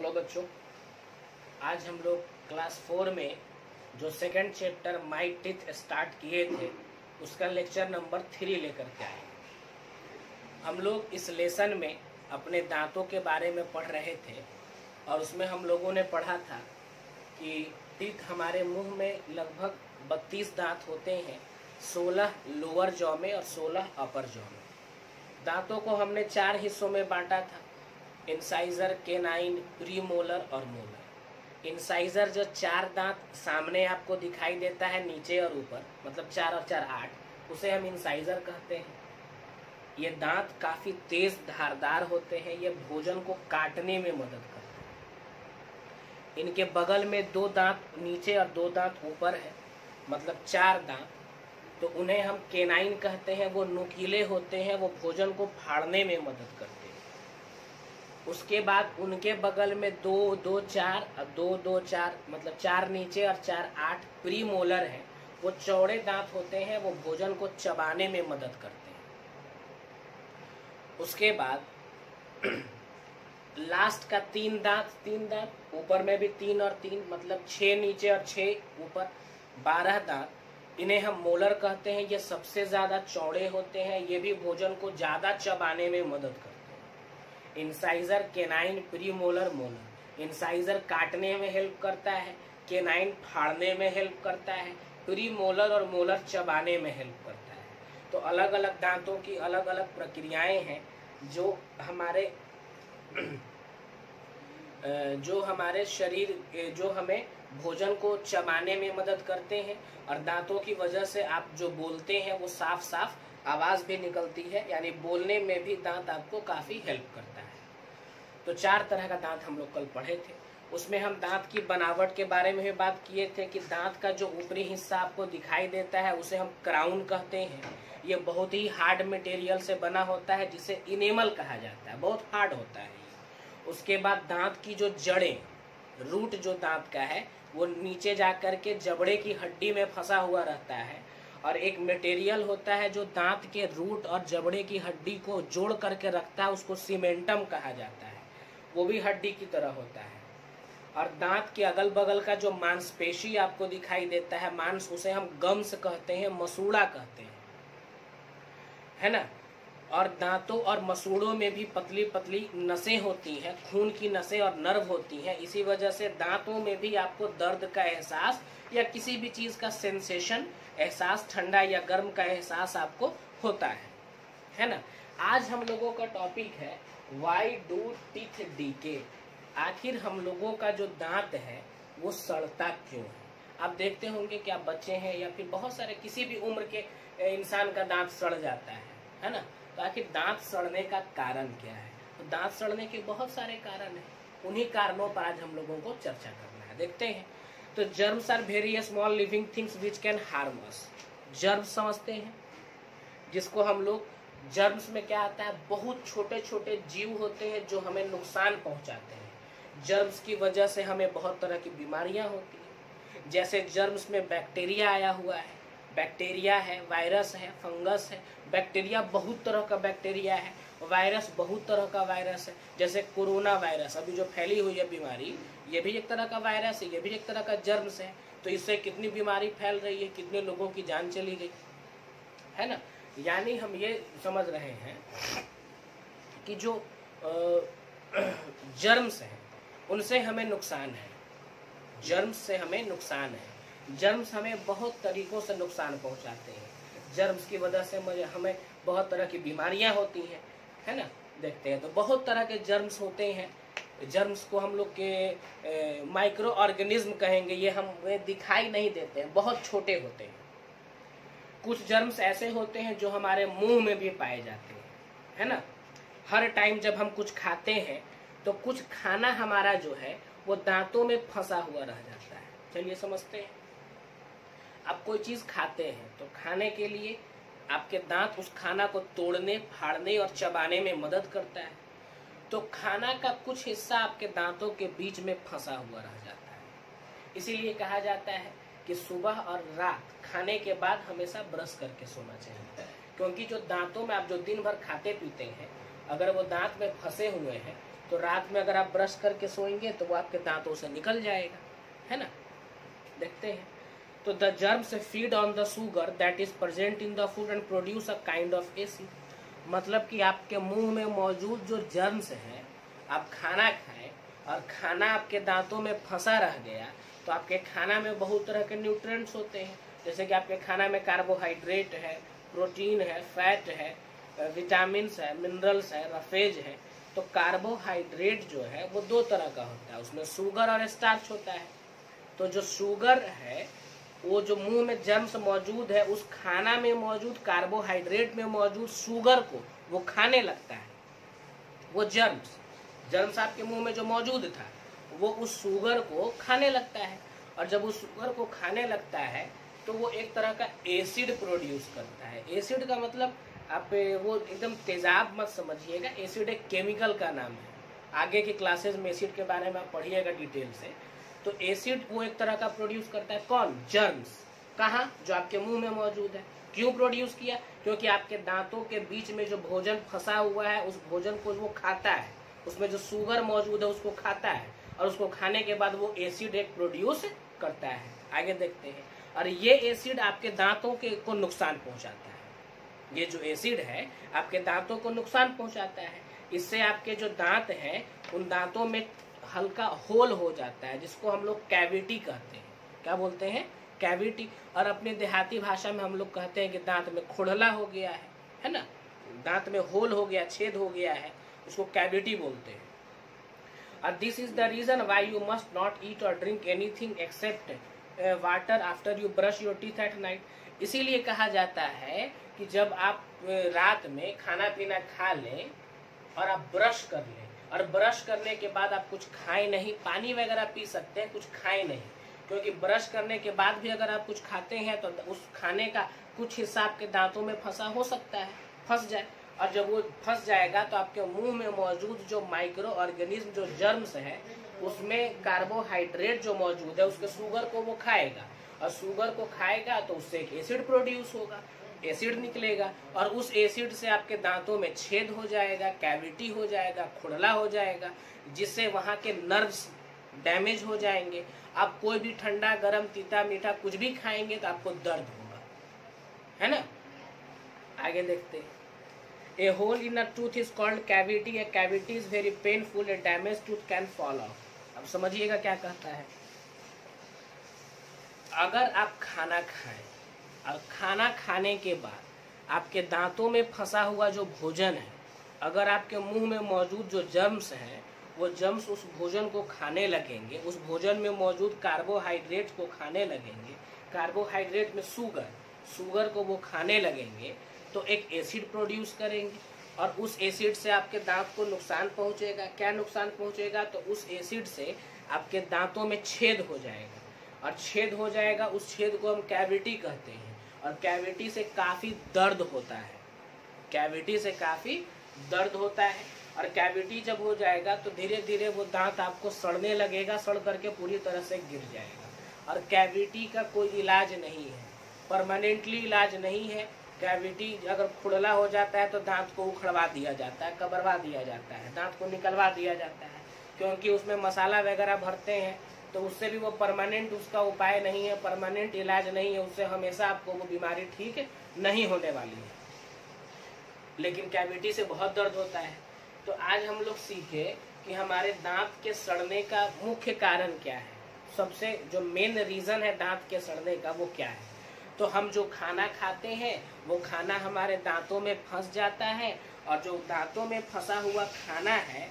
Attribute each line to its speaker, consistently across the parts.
Speaker 1: Hello बच्चों। आज हम लोग क्लास फोर में जो second chapter my teeth start किए थे, उसका लेक्चर नंबर थ्री लेकर के आए। हम लोग इस लेसन में अपने दांतों के बारे में पढ़ रहे थे और उसमें हम लोगों ने पढ़ा था कि टीथ हमारे मुँह में लगभग बत्तीस दांत होते हैं, सोलह लोअर जॉ में और सोलह अपर जॉ में। दांतों को हमने चार हिस्सों में बांटा था। इंसाइजर केनाइन प्री मोलर और मोलर। इंसाइजर जो चार दांत सामने आपको दिखाई देता है, नीचे और ऊपर मतलब चार और चार आठ, उसे हम इंसाइजर कहते हैं। ये दांत काफ़ी तेज धारदार होते हैं, ये भोजन को काटने में मदद करते हैं। इनके बगल में दो दांत, नीचे और दो दांत ऊपर है मतलब चार दांत। तो उन्हें हम केनाइन कहते हैं, वो नुकीले होते हैं, वो भोजन को फाड़ने में मदद करते हैं। उसके बाद उनके बगल में दो दो, चार और दो दो, चार मतलब चार नीचे और चार आठ प्री मोलर है। वो चौड़े दांत होते हैं, वो भोजन को चबाने में मदद करते हैं। उसके बाद लास्ट का तीन दांत तीन दांत, ऊपर में भी तीन और तीन मतलब छह नीचे और छह ऊपर, बारह दांत। इन्हें हम मोलर कहते हैं, ये सबसे ज़्यादा चौड़े होते हैं, ये भी भोजन को ज़्यादा चबाने में मदद करते हैं। Incisor canine premolar incisor काटने में हेल्प करता है, केनाइन फाड़ने में हेल्प करता है प्री मोलर और मोलर चबाने में हेल्प करता है। तो अलग अलग दांतों की अलग अलग प्रक्रियाएँ हैं जो हमारे जो हमारे शरीर, जो हमें भोजन को चबाने में मदद करते हैं और दांतों की वजह से आप जो बोलते हैं वो साफ़ साफ़ आवाज़ भी निकलती है, यानी बोलने में भी दांत आपको काफ़ी हेल्प करता है। तो चार तरह का दांत हम लोग कल पढ़े थे। उसमें हम दांत की बनावट के बारे में भी बात किए थे कि दांत का जो ऊपरी हिस्सा आपको दिखाई देता है, उसे हम क्राउन कहते हैं। ये बहुत ही हार्ड मटेरियल से बना होता है, जिसे इनेमल कहा जाता है। बहुत हार्ड होता है उसके बाद दांत की जो जड़ें रूट जो दांत का है, वो नीचे जा कर के जबड़े की हड्डी में फंसा हुआ रहता है। और एक मटेरियल होता है जो दांत के रूट और जबड़े की हड्डी को जोड़ करके रखता है, उसको सीमेंटम कहा जाता है। वो भी हड्डी की तरह होता है। और दांत के अगल बगल का जो मांसपेशी आपको दिखाई देता है, मांस उसे हम गम्स कहते हैं, मसूड़ा कहते हैं। है ना? और दांतों और मसूड़ों में भी पतली पतली नसें होती हैं, खून की नसें और नर्व होती हैं। इसी वजह से दांतों में भी आपको दर्द का एहसास या किसी भी चीज़ का सेंसेशन एहसास, ठंडा या गर्म का एहसास आपको होता है। है ना? आज हम लोगों का टॉपिक है वाई डू टीथ डीके आखिर हम लोगों का जो दांत है, वो सड़ता क्यों है? आप देखते होंगे कि आप बच्चे हैं या फिर बहुत सारे किसी भी उम्र के इंसान का दांत सड़ जाता है। है ना? तो आखिर दांत सड़ने का कारण क्या है? तो दांत सड़ने के बहुत सारे कारण हैं। उन्हीं कारणों पर आज हम लोगों को चर्चा करना है। देखते हैं। तो germs are very small living things which can harm us germs समझते हैं। जिसको हम लोग जर्म्स में क्या आता है? बहुत छोटे छोटे जीव होते हैं जो हमें नुकसान पहुंचाते हैं। जर्म्स की वजह से हमें बहुत तरह की बीमारियाँ होती हैं। जैसे जर्म्स में बैक्टीरिया आया हुआ है। बैक्टीरिया है, वायरस है, फंगस है, बैक्टीरिया बहुत तरह का बैक्टीरिया है, वायरस बहुत तरह का वायरस है, जैसे कोरोना वायरस, अभी जो फैली हुई है बीमारी, ये भी एक तरह का वायरस है, ये भी एक तरह का जर्म्स है तो इससे कितनी बीमारी फैल रही है, कितने लोगों की जान चली गई, है ना? यानी हम ये समझ रहे हैं कि जो जर्म्स हैं, उनसे हमें नुकसान है जर्म्स से हमें नुकसान है। जर्म्स हमें बहुत तरीकों से नुकसान पहुंचाते हैं। जर्म्स की वजह से हमें बहुत तरह की बीमारियाँ होती हैं, है ना? देखते हैं तो बहुत तरह के जर्म्स होते हैं। जर्म्स को हम लोग के माइक्रो ऑर्गेनिज्म कहेंगे, ये हम दिखाई नहीं देते हैं, बहुत छोटे होते हैं। कुछ जर्म्स ऐसे होते हैं जो हमारे मुँह में भी पाए जाते हैं, है ना? हर टाइम जब हम कुछ खाते हैं तो कुछ खाना हमारा जो है, वो दांतों में फंसा हुआ रह जाता है। चलिए समझते हैं। आप कोई चीज़ खाते हैं तो खाने के लिए आपके दांत उस खाना को तोड़ने, फाड़ने और चबाने में मदद करता है। तो खाना का कुछ हिस्सा आपके दांतों के बीच में फंसा हुआ रह जाता है। इसीलिए कहा जाता है कि सुबह और रात खाने के बाद हमेशा ब्रश करके सोना चाहिए। क्योंकि जो दांतों में आप जो दिन भर खाते पीते हैं, अगर वो दांत में फंसे हुए हैं तो रात में अगर आप ब्रश करके सोएँगे तो वो आपके दांतों से निकल जाएगा। है ना? देखते हैं। तो the germs feed on the sugar that is present in the food and produce a kind of acid मतलब कि आपके मुँह में मौजूद जो जर्म्स हैं, आप खाना खाएँ और खाना आपके दांतों में फंसा रह गया तो आपके खाना में बहुत तरह के न्यूट्रिएंट्स होते हैं। जैसे कि आपके खाना में कार्बोहाइड्रेट है प्रोटीन है फैट है विटामिन है मिनरल्स है रफेज है तो कार्बोहाइड्रेट जो है वो दो तरह का होता है। उसमें शुगर और स्टार्च होता है। तो जो शुगर है वो जो मुँह में जर्म्स मौजूद है, उस खाना में मौजूद कार्बोहाइड्रेट में मौजूद शुगर को वो खाने लगता है। वो जर्म्स जर्म्स आपके मुँह में जो मौजूद था, वो उस शुगर को खाने लगता है। और जब उस शुगर को खाने लगता है तो वो एक तरह का एसिड प्रोड्यूस करता है। एसिड का मतलब आप वो एकदम तेजाब मत समझिएगा एसिड एक केमिकल का नाम है। आगे की क्लासेस में एसिड के बारे में आप पढ़िएगा डिटेल से। तो एसिड वो एक तरह का प्रोड्यूस करता है। कौन? जर्म्स कहा? जो आपके मुँह में मौजूद है। क्यों प्रोड्यूस किया? क्योंकि आपके दांतों के बीच में जो भोजन फंसा हुआ है, उस भोजन को वो खाता है। उसमें जो शुगर मौजूद है, उसको खाता है। और उसको खाने के बाद वो एसिड एक प्रोड्यूस करता है। आगे देखते हैं। और ये एसिड आपके दांतों के, को नुकसान पहुंचाता है। ये जो एसिड है, आपके दांतों को नुकसान पहुंचाता है। इससे आपके जो दांत हैं, उन दांतों में हल्का होल हो जाता है जिसको हम लोग कैविटी कहते हैं। क्या बोलते हैं? कैविटी और अपने देहाती भाषा में हम लोग कहते हैं कि दांत में खुड़ला हो गया है है ना? दांत में होल हो गया छेद हो गया है उसको कैविटी बोलते हैं। और this is the reason why you must not eat or drink anything except water after you brush your teeth at night इसीलिए कहा जाता है कि जब आप uh, रात में खाना पीना खा लें और आप ब्रश कर लें और ब्रश करने के बाद आप कुछ खाए नहीं, पानी वगैरह पी सकते हैं, कुछ खाए नहीं। क्योंकि ब्रश करने के बाद भी अगर आप कुछ खाते हैं तो उस खाने का कुछ हिस्सा आपके दांतों में फंसा हो सकता है, फंस जाए। और जब वो फंस जाएगा तो आपके मुँह में मौजूद जो माइक्रो ऑर्गेनिज्म जो जर्म्स है, उसमें कार्बोहाइड्रेट जो मौजूद है, उसके शुगर को वो खाएगा। और शुगर को खाएगा तो उससे एक एसिड प्रोड्यूस होगा। एसिड निकलेगा और उस एसिड से आपके दांतों में छेद हो जाएगा, कैविटी हो जाएगा, खुड़ला हो जाएगा, जिससे वहाँ के नर्व्स डैमेज हो जाएँगे। आप कोई भी ठंडा, गर्म, तीता, मीठा कुछ भी खाएँगे तो आपको दर्द होगा। है ना? आगे देखते हैं। A hole in a tooth is called cavity a cavity is very painful a damage tooth can fall off अब समझिएगा क्या कहता है। अगर आप खाना खाएँ और खाना खाने के बाद आपके दांतों में फंसा हुआ जो भोजन है, अगर आपके मुँह में मौजूद जो जर्म्स हैं, वो जर्म्स उस भोजन को खाने लगेंगे, उस भोजन में मौजूद कार्बोहाइड्रेट को खाने लगेंगे कार्बोहाइड्रेट में शुगर शुगर को वो खाने लगेंगे तो एक एसिड प्रोड्यूस करेंगे और उस एसिड से आपके दांत को नुकसान पहुंचेगा। क्या नुकसान पहुंचेगा? तो उस एसिड से आपके दांतों में छेद हो जाएगा और छेद हो जाएगा। उस छेद को हम कैविटी कहते हैं। और कैविटी से काफ़ी दर्द होता है। कैविटी से काफ़ी दर्द होता है और कैविटी जब हो जाएगा तो धीरे धीरे वो दांत आपको सड़ने लगेगा, सड़ करके पूरी तरह से गिर जाएगा। और कैविटी का कोई इलाज नहीं है परमानेंटली इलाज नहीं है। कैविटी अगर खुड़ला हो जाता है तो दांत को उखड़वा दिया जाता है, कबरवा दिया जाता है, दांत को निकलवा दिया जाता है, क्योंकि उसमें मसाला वगैरह भरते हैं। तो उससे भी वो परमानेंट उसका उपाय नहीं है परमानेंट इलाज नहीं है, उससे हमेशा आपको वो बीमारी ठीक नहीं होने वाली है। लेकिन कैविटी से बहुत दर्द होता है। तो आज हम लोग सीखे कि हमारे दांत के सड़ने का मुख्य कारण क्या है। सबसे जो मेन रीजन है दांत के सड़ने का वो क्या है। तो हम जो खाना खाते हैं, वो खाना हमारे दांतों में फंस जाता है और जो दांतों में फंसा हुआ खाना है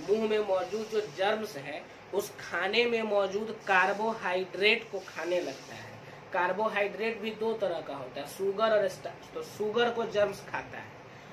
Speaker 1: मुँह में मौजूद जो जर्म्स है, उस खाने में मौजूद कार्बोहाइड्रेट को खाने लगता है। कार्बोहाइड्रेट भी दो तरह का होता है शुगर और स्टार्च तो शुगर को जर्म्स खाता है।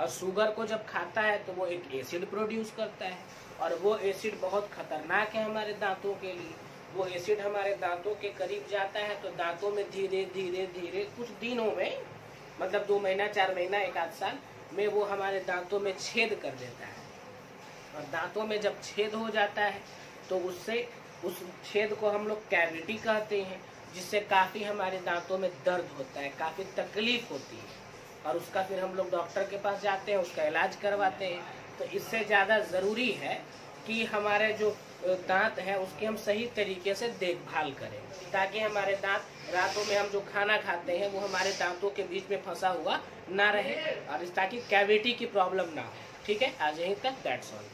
Speaker 1: और शुगर को जब खाता है तो वो एक एसिड प्रोड्यूस करता है। और वो एसिड बहुत खतरनाक है हमारे दांतों के लिए। वो एसिड हमारे दांतों के करीब जाता है तो दांतों में धीरे धीरे धीरे, कुछ दिनों में मतलब दो महीना, चार महीना, एक आध साल, में वो हमारे दांतों में छेद कर देता है। और दांतों में जब छेद हो जाता है तो उससे, उस छेद को हम लोग कैविटी कहते हैं, जिससे काफ़ी हमारे दांतों में दर्द होता है, काफ़ी तकलीफ़ होती है। और उसका फिर हम लोग डॉक्टर के पास जाते हैं, उसका इलाज करवाते हैं। तो इससे ज़्यादा ज़रूरी है कि हमारे जो दांत हैं, उसकी हम सही तरीके से देखभाल करें, ताकि हमारे दांत रातों में हम जो खाना खाते हैं, वो हमारे दांतों के बीच में फंसा हुआ ना रहे, और ताकि कैविटी की प्रॉब्लम ना हो। ठीक है? आज यहीं तक दैट्स ऑल